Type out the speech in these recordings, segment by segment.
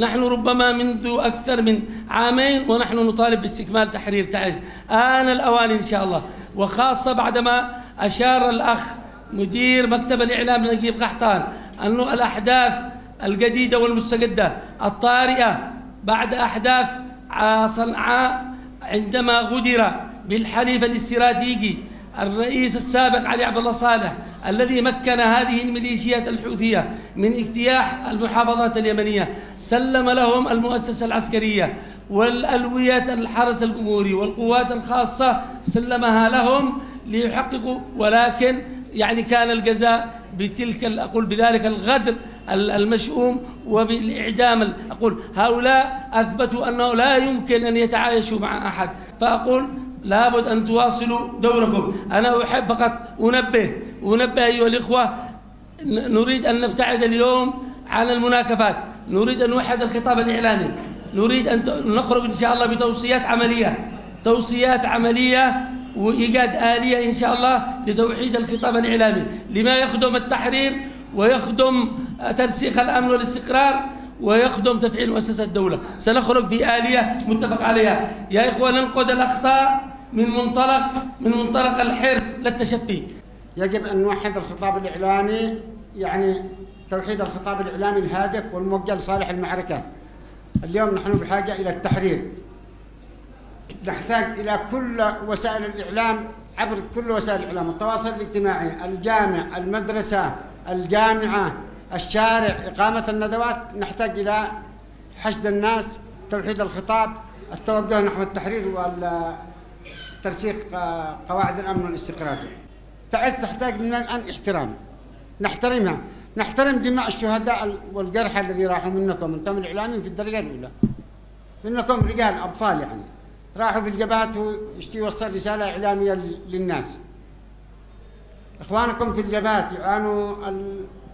نحن ربما منذ أكثر من عامين ونحن نطالب باستكمال تحرير تعز. آن الأوان إن شاء الله. وخاصة بعدما أشار الأخ مدير مكتب الإعلام نجيب قحطان أنه الأحداث الجديدة والمستجدة الطارئة بعد أحداث صنعاء عندما غدر بالحليف الاستراتيجي الرئيس السابق علي عبد الله صالح الذي مكن هذه الميليشيات الحوثية من اجتياح المحافظات اليمنية سلم لهم المؤسسة العسكرية والألويات الحرس الجمهوري والقوات الخاصة سلمها لهم ليحققوا ولكن يعني كان الجزاء بتلك أقول بذلك الغدر المشؤوم وبالإعدام أقول هؤلاء أثبتوا أنه لا يمكن أن يتعايشوا مع أحد فأقول لابد أن تواصلوا دوركم. أنا أحب فقط أنبه انبه أيها الإخوة نريد أن نبتعد اليوم عن المناكفات نريد أن نوحد الخطاب الإعلامي نريد أن نخرج إن شاء الله بتوصيات عملية توصيات عملية وإيجاد آلية إن شاء الله لتوحيد الخطاب الإعلامي. لما يخدم التحرير ويخدم ترسيخ الأمن والاستقرار ويخدم تفعيل مؤسسات الدولة. سنخرج في آلية متفق عليها. يا إخوة ننقد الأخطاء من منطلق من منطلق الحرص لا التشفي يجب أن نوحد الخطاب الإعلامي يعني توحيد الخطاب الإعلامي الهادف والموجه لصالح المعركة. اليوم نحن بحاجة إلى التحرير. نحتاج إلى كل وسائل الإعلام عبر كل وسائل الإعلام التواصل الاجتماعي الجامع المدرسة الجامعة الشارع إقامة الندوات. نحتاج إلى حشد الناس توحيد الخطاب التوجه نحو التحرير وترسيخ قواعد الأمن والاستقرار. تعز تحتاج مننا الآن احترام. نحترمها. نحترم دماء الشهداء والجرحى الذي راحوا منكم. أنتم الإعلاميين في الدرجة الأولى. منكم رجال أبطال يعني. راحوا في الجبهات ويشتي يوصل رسالة إعلامية للناس. إخوانكم في الجبهات يعانوا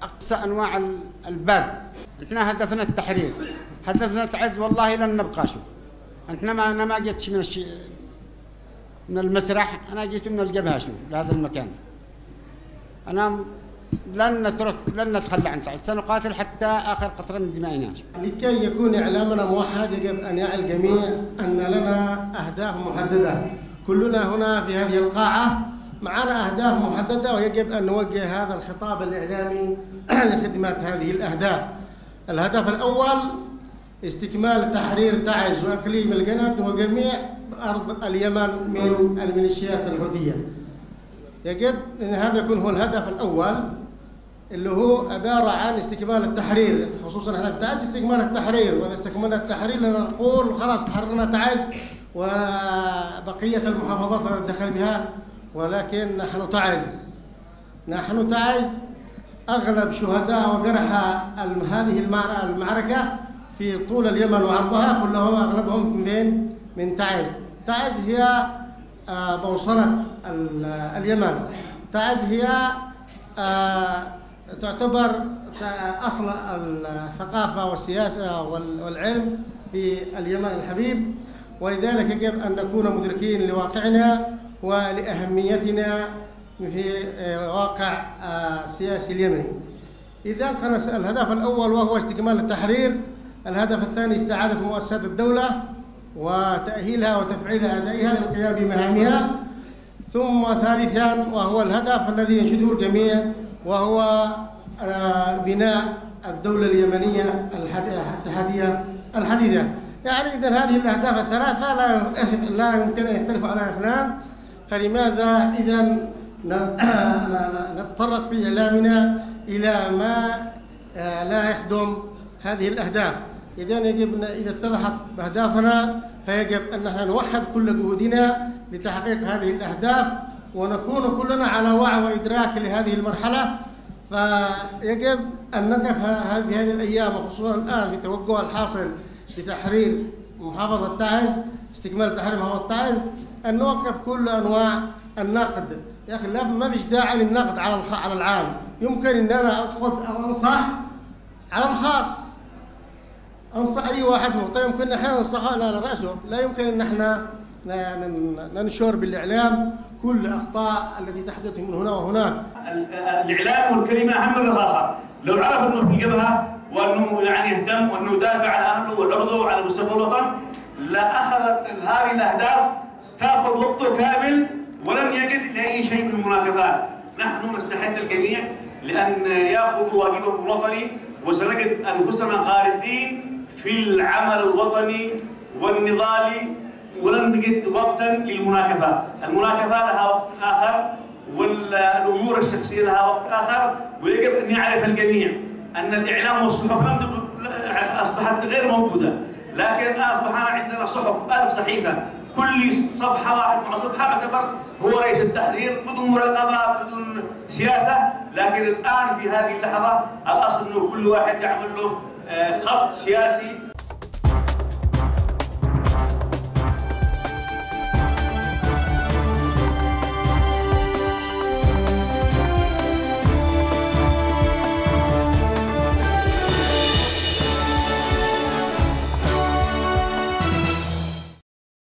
أقصى أنواع البرد. إحنا هدفنا التحرير. هدفنا تعز والله لن نبقى شو إحنا ما أنا ما جيتش من الشيء من المسرح أنا جيت من الجبهة شو لهذا المكان. أنا لن نترك لن نتخلى عن تعز سنقاتل حتى آخر قطره من دمائنا. لكي يكون إعلامنا موحد يجب أن يعي الجميع أن لنا أهداف محددة. كلنا هنا في هذه القاعة معنا أهداف محددة ويجب أن نوجه هذا الخطاب الإعلامي لخدمة هذه الأهداف. الهدف الأول استكمال تحرير تعز وإقليم الجند وجميع أرض اليمن من الميليشيات الحوثية. يجب أن هذا يكون هو الهدف الأول اللي هو عبارة عن استكمال التحرير خصوصا إحنا في تعز استكمال التحرير وإذا استكملنا التحرير نقول خلاص تحررنا تعز وبقية المحافظات لا ندخل بها ولكن نحن تعز نحن تعز أغلب شهداء وجرحى هذه المعركة في طول اليمن وعرضها كلهم أغلبهم من من تعز تعز هي بوصلة اليمن. تعز هي آه، تعتبر أصل الثقافة والسياسة والعلم في اليمن الحبيب. ولذلك يجب أن نكون مدركين لواقعنا ولأهميتنا في آه، واقع السياسي آه، اليمني. إذا كان الهدف الأول وهو استكمال التحرير الهدف الثاني استعادة مؤسسات الدولة وتأهيلها وتفعيل أدائها للقيام بمهامها. ثم ثالثا وهو الهدف الذي ينشده الجميع وهو آه، بناء الدولة اليمنية الاتحادية الحديثة. يعني إذا هذه الأهداف الثلاثة لا لا يمكن أن يختلف على أثنان. فلماذا إذا نتطرق في إعلامنا إلى ما آه، لا يخدم هذه الأهداف؟ إذا يجب إذا اتضحت أهدافنا فيجب أن نحن نوحد كل جهودنا لتحقيق هذه الأهداف ونكون كلنا على وعي وإدراك لهذه المرحلة. فيجب أن نقف في هذه الأيام وخصوصا الآن في توجه الحاصل لتحرير محافظة تعز استكمال تحرير محافظة تعز أن نوقف كل أنواع النقد. يا أخي لا ما فيش داعي للنقد على على العام. يمكن أن أنا أخذ أو أنصح على الخاص. أنصح أي واحد مخطئ يمكن أحيانا ننصحه على رأسه. لا يمكن أن إحنا ننشر بالإعلام كل الأخطاء التي تحدث من هنا وهناك الإعلام والكلمة أهم من الرصاصة لو عرف أنه في الجبهة وإنه يعني يهتم وإنه يدافع عن أهله وعرضه وعلى مستقبل الوطن لأخذت هذه الأهداف تأخذ وقته كامل ولن يجد لأي شيء من المناقضات. نحن نستحق الجميع لأن ياخذوا واجبهم الوطني وسنجد أنفسنا خالدين في العمل الوطني والنضالي ولن نجد وقتا للمناكفات، المناكفات لها وقت آخر والأمور الشخصية لها وقت آخر ويجب أن يعرف الجميع أن الإعلام والصحف لم تكن أصبحت غير موجودة. لكن اصبح عندنا صحف ألف صحيفة. كل صفحة واحد مع صفحة يعتبر هو رئيس التحرير بدون مراقبة بدون سياسة. لكن الآن في هذه اللحظة الأصل إنه كل واحد يعمل له خط سياسي.